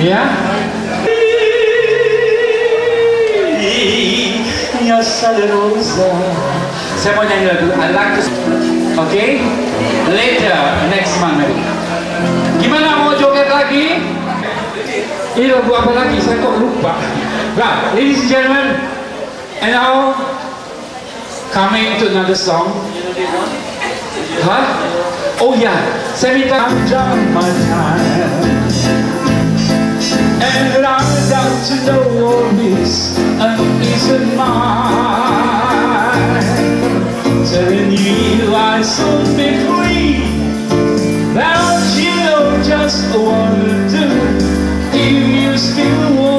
Ya. Saya mau nyanyi lagu I like to Okay? Later, next month maybe. Gimana mau joget lagi? Ini lagu apa lagi? Saya kok lupa. Right, ladies and gentlemen, and now coming to another song. Huh? Oh yeah, saya minta done my time. And I'm down to know all this and isn't mine. Telling you I soon be free. Now you know just what to do if you still want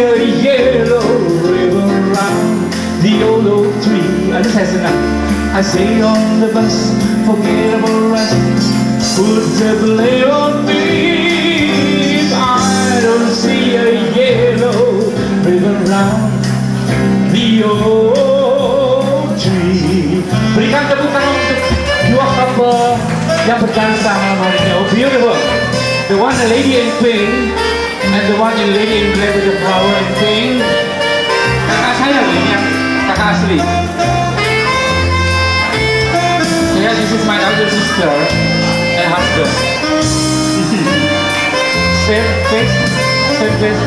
a yellow ribbon round the old oak tree, I just has enough. I say on the bus, forget about rest. Put the blame on me. I don't see a yellow ribbon round the oak tree. Berikan tepuk tangan untuk dua couple yang berdansa malam hari ini. Oh, beautiful. The one the lady in pink and the one in lady in black with the flower in pink. Kakak saya loh ini yang kakak asli. Yeah, this is my elder sister and husband. same face, same face.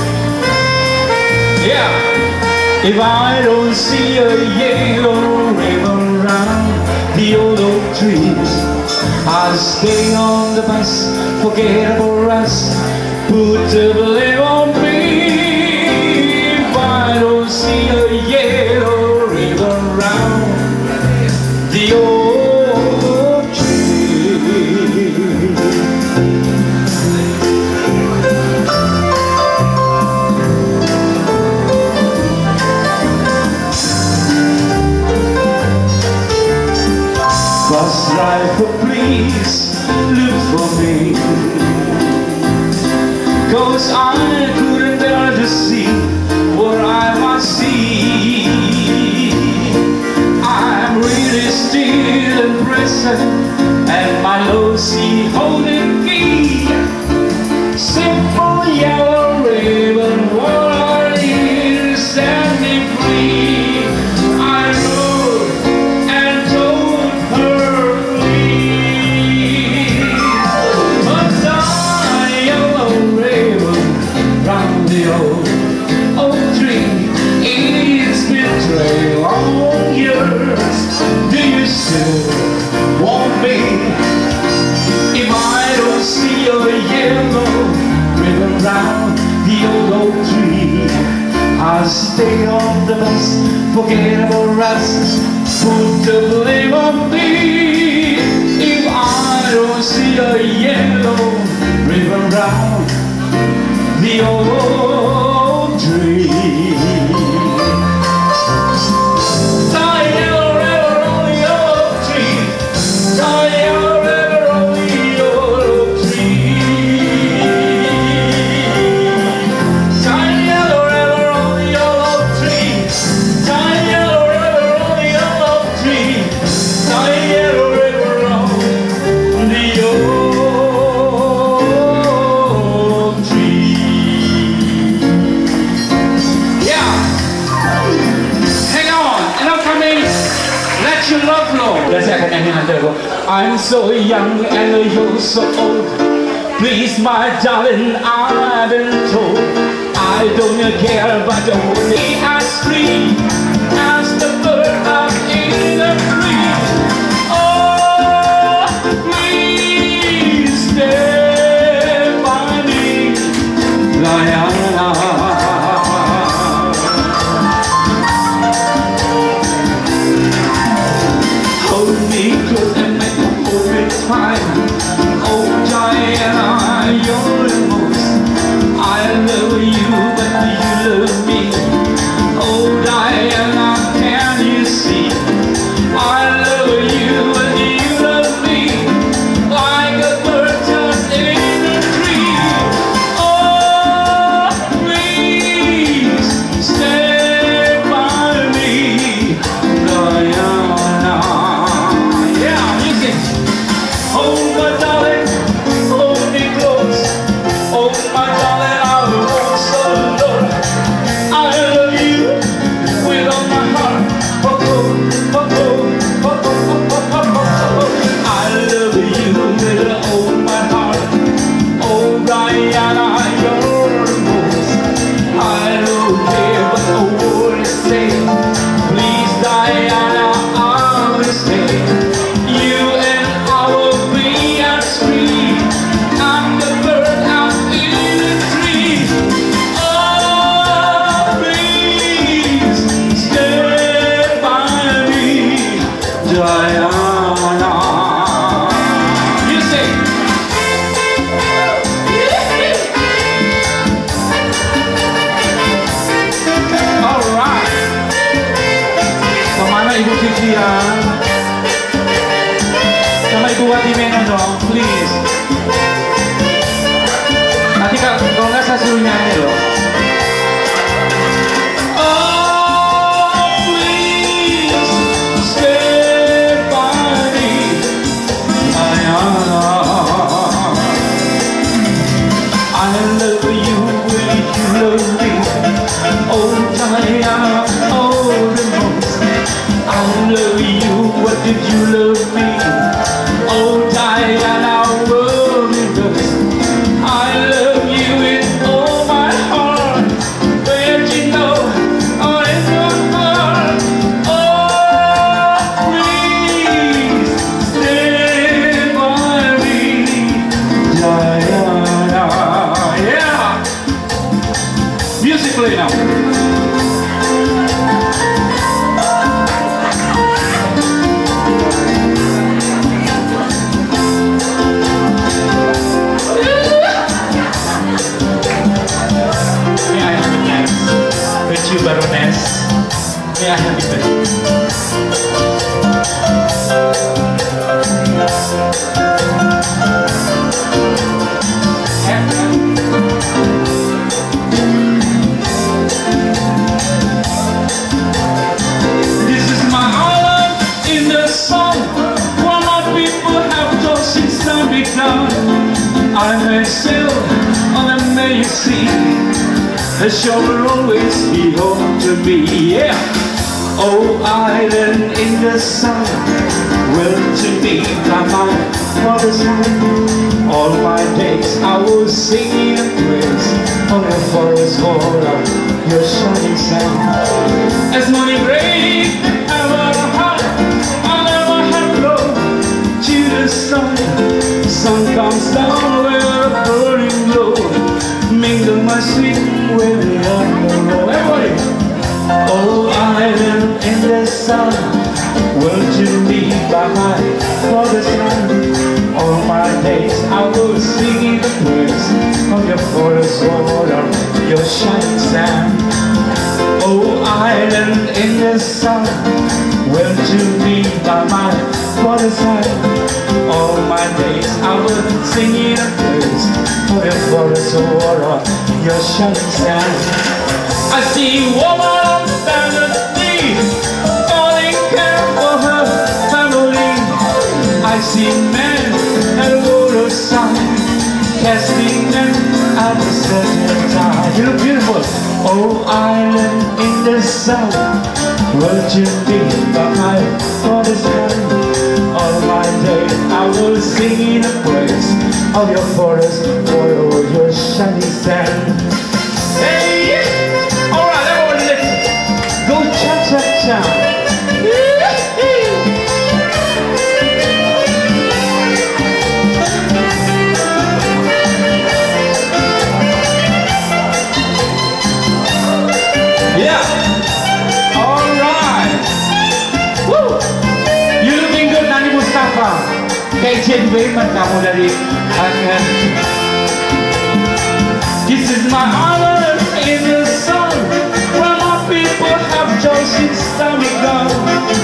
Yeah. If I don't see a yellow ribbon round the old oak tree, I'll stay on the bus, forget about us, put the blame on on the bus, forget about us, put the blame on me. If I don't see a yellow ribbon round the old Your love flow. Let's. I'm so young and you're so old. Please, my darling, I've been told I don't care about the holy as free as the bird up in the tree. Iya. Assalamualaikum warahmatullahi wabarakatuh. The shore will always be home to me, yeah. Oh, island in the sun, well to me my father's hand. All my days I was singing and praise on the forest water, your shining sand. As morning rain, sun, won't oh, you leave behind for the sun? All my days I will sing the praise of your forest water, your shining sand. Oh, island in the sun, won't you be by my father's side? All my days I will sing the praise of your forest water, your shining sand. I see woman casting them at the setting tide. You look beautiful, oh island in the sun. Would you be my father's hand? All my days I will sing in the praise of your forest, oil, your shining sand. This is my honor in the sun. Where my people have joy since time ago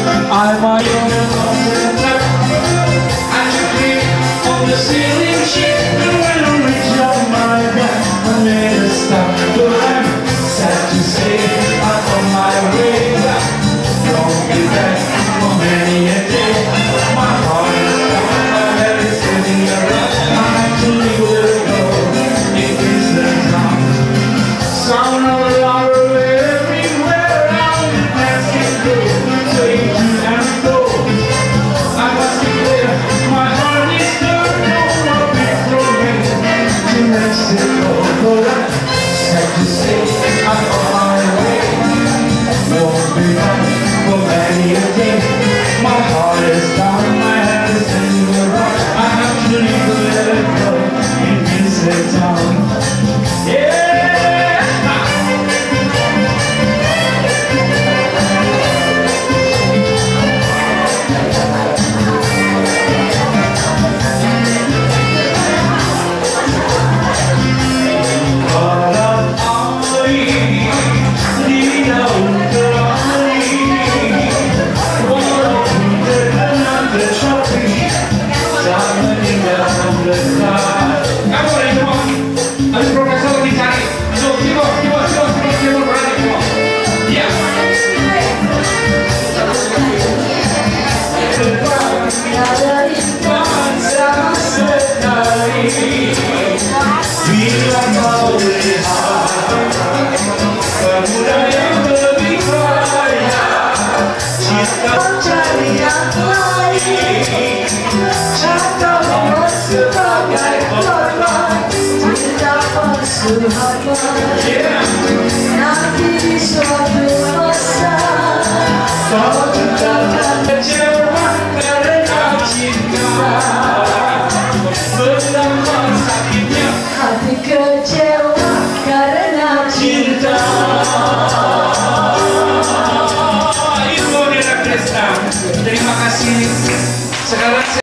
자.